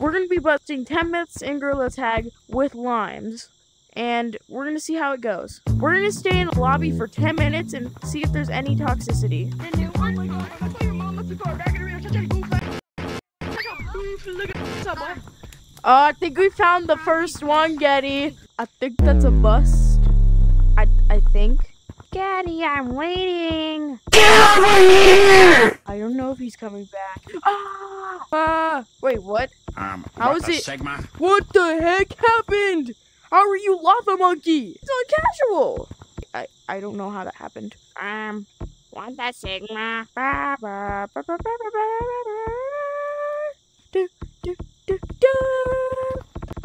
we're gonna be busting 10 myths in Gorilla Tag with LimeZ. And we're gonna see how it goes. We're gonna stay in the lobby for 10 minutes and see if there's any toxicity. Uh, I think we found the first one, Getty. I think that's a bust. I I think. Daddy, I'm waiting. Get over here! I don't know if he's coming back. Ah! Uh, wait, what? Um, How what is it? Sigma? What the heck happened? How are you, lava monkey? It's not casual. I I don't know how that happened. Um, what the Sigma? Ba, ba, ba, ba, ba, ba, ba, do, do, do, do.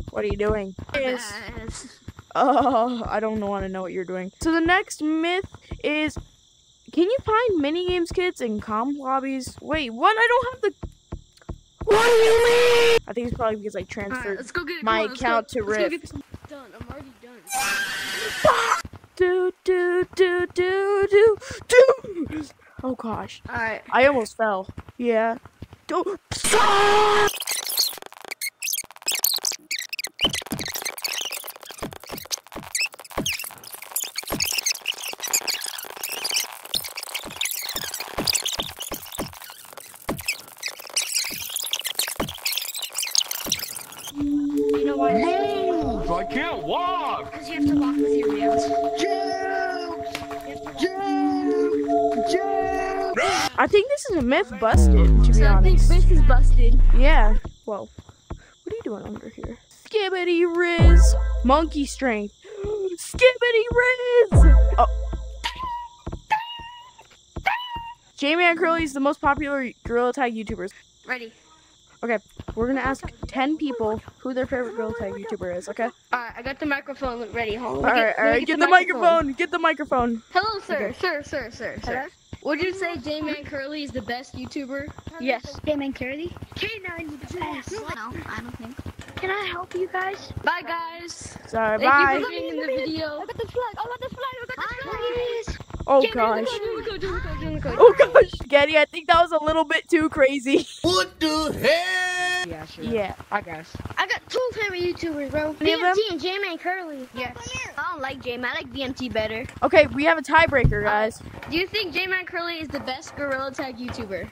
What are you doing? Yes. Oh, I don't want to know what you're doing. So the next myth is, can you find mini games kits in comp lobbies? Wait, what? I don't have the. What do you mean? I think it's probably because I Alright, transferred let's go get my Come on, let's go- account to let's go Rift. get this done. I'm already done. Do do do do do do. Oh gosh, Alright. I almost fell. Yeah. Do. I can't walk! Because you have to walk with your hands. I think this is a myth busted. To be So I think honest. Vince is busted. Yeah. Whoa. What are you doing under here? Skibbity Riz. Monkey strength. Skibbity Riz. Oh. J-Man Curly is the most popular Gorilla Tag YouTubers. Ready. Okay, we're gonna ask 10 people who their favorite Gorilla Tag YouTuber is, okay? Alright, I got the microphone ready. Hold on. Alright, Let me alright, get the microphone. Get the microphone. Hello, sir. Okay. Sir, sir, sir, sir. Would you say J-Man Curly is the best YouTuber? Yes. J-Man Curly? K9 the best. No, I don't think. Can I help you guys? Bye, guys. Sorry, Thank bye. Thank you for being in the video. I got the flag. I got the flag. I got the flag. Oh gosh. The the the. Oh gosh, Getty, I think that was a little bit too crazy. What the hell? Yeah, sure. Yeah. I guess. I got two favorite YouTubers, bro. Any? BMT and J-Man Curly. Yes. I don't like J-Man. I like BMT better. Okay, we have a tiebreaker, guys. Do you think J-Man Curly is the best Gorilla Tag YouTuber?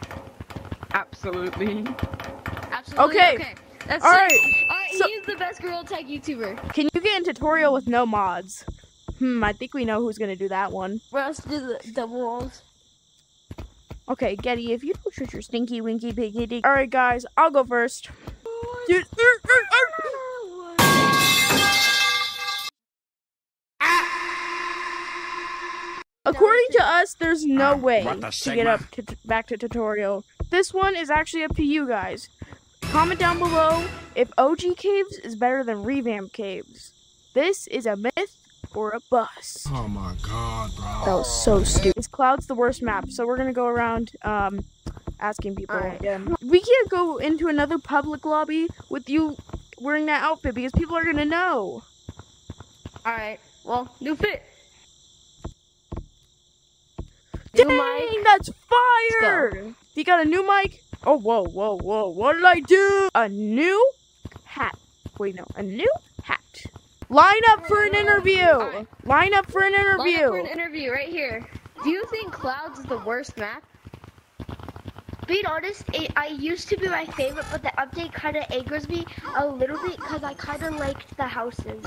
Absolutely. Absolutely. Okay. Okay. That's All it. right. All right. So- he's the best Gorilla Tag YouTuber. Can you get in tutorial with no mods? Hmm, I think we know who's gonna do that one. What else do the double walls? Okay, Getty, if you don't shut your stinky winky piggy dick. Alright, guys, I'll go first. Dude. According to us, there's no Um, way to get up to t- back to tutorial. This one is actually up to you guys. Comment down below if OG Caves is better than Revamp Caves. This is a myth or a bus. Oh my god, bro. That was so stupid. This cloud's the worst map, so we're gonna go around um asking people Alright. again. We can't go into another public lobby with you wearing that outfit because people are gonna know. All right. Well, new fit. New Dang, mic. that's fire! You got a new mic? Oh, whoa, whoa, whoa! What did I do? A new hat. Wait, no, a new hat. Line up for an interview. Line up for an Line up interview. for an interview right here. Do you think Clouds is the worst map? Being honest, it, I used to be my favorite, but the update kind of angers me a little bit because I kind of liked the houses.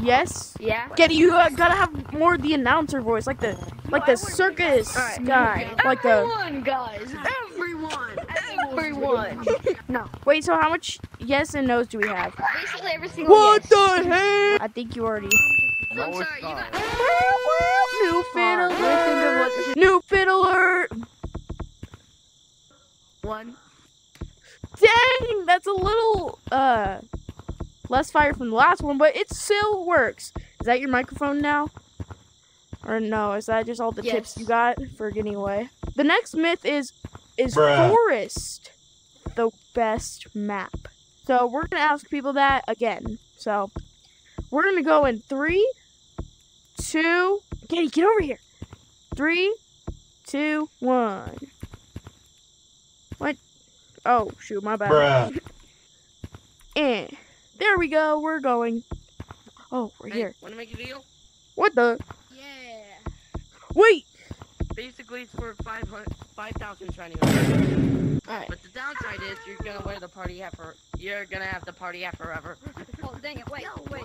yes. Yeah. Getty, you uh, gotta have more of the announcer voice, like the like the circus Alright. guy, like the. Everyone, guys. Everyone. Everyone. No. Wait, so how much yes and no's do we have? Basically every single What yes. the heck? I think you already. I'm sorry. You not. got. New Alright, listen to what- fiddler. New fiddler. One. Dang, that's a little uh less fire from the last one, but it still works. Is that your microphone now? Or no, is that just all the tips you got for getting away? The next myth is is Bruh. forest the best map? So we're gonna ask people that again. So we're gonna go in three, two, Katie, get over here. Three, two, one. What? Oh shoot, my bad. Bruh. Eh, there we go. We're going. Oh, we're Hey, here. wanna make a deal? What the? Yeah. Wait. Basically, it's for 500 5,000 shiny orbs. Alright. But the downside is you're gonna wear the party hat for. You're gonna have the party hat forever. Oh, dang it. Wait, wait.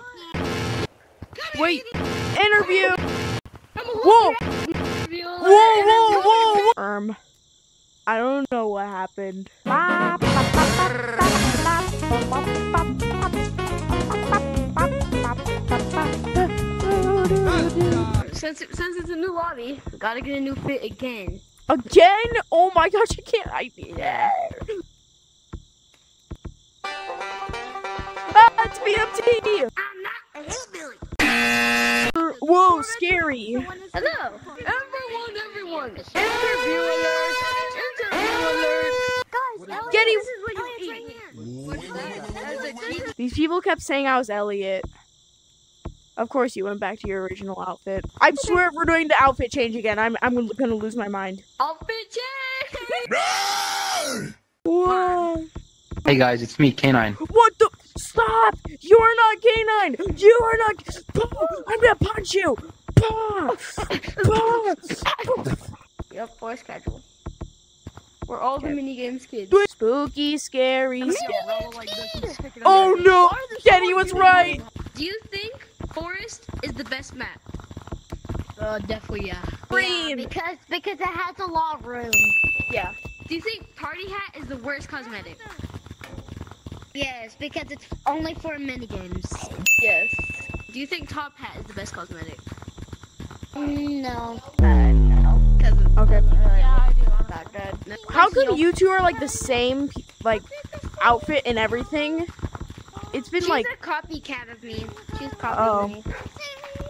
Wait. Interview. I'm a Whoa. Whoa, Whoa, whoa, whoa, whoa. Um, I don't know what happened. Since, it, since it's a new lobby, gotta get a new fit again. Again? Oh my gosh, I can't. I yeah. Ah, it's BMT. I'm not a hillbilly. Whoa, scary. Hello, everyone, everyone. Interview alert. Interview alert. Guys, Getty- this is what you eat. What's that? That's a cheat. These people kept saying I was Elliot. Of course, you went back to your original outfit. I swear, if we're doing the outfit change again, I'm I'm gonna lose my mind. Outfit change. Whoa! Hey guys, it's me, Canine. What the? Stop! You are not canine. You are not. Bah! I'm gonna punch you. Bah! Bah! Yep, voice casual. We're all the mini games kids. Spooky, scary. sca- Oh no! Getty was right. Do you think Forest is the best map? Uh, definitely yeah. Green. Because because it has a lot of room. Yeah. Do you think Party Hat is the worst cosmetic? Yes, because it's only for mini games. Yes. Do you think Top Hat is the best cosmetic? No. Cause it Okay. doesn't really look that good. How come you two are like the same, like outfit and everything? It's been She's like a copycat of me. She's Oh. copying me.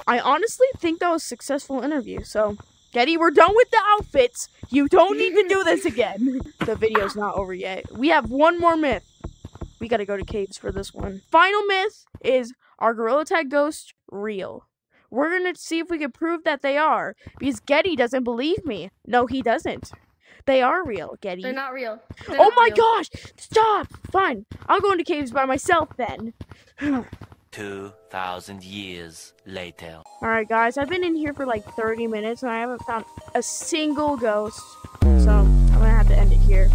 I honestly think that was a successful interview. So, Getty, we're done with the outfits. You don't need to do this again. the video's not over yet. We have one more myth. We gotta go to caves for this one. Final myth is our Gorilla Tag ghosts real? We're gonna see if we can prove that they are. Because Getty doesn't believe me. No, he doesn't. They are real, Getty. They're not real. They're oh not my real. gosh! Stop! Fine. I'll go into caves by myself then. 2,000 years later. Alright, guys, I've been in here for like 30 minutes and I haven't found a single ghost. So, I'm gonna have to end it here.